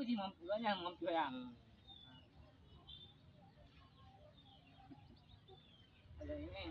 tôi chỉ mong cửa nha mong cửa à đây nghe.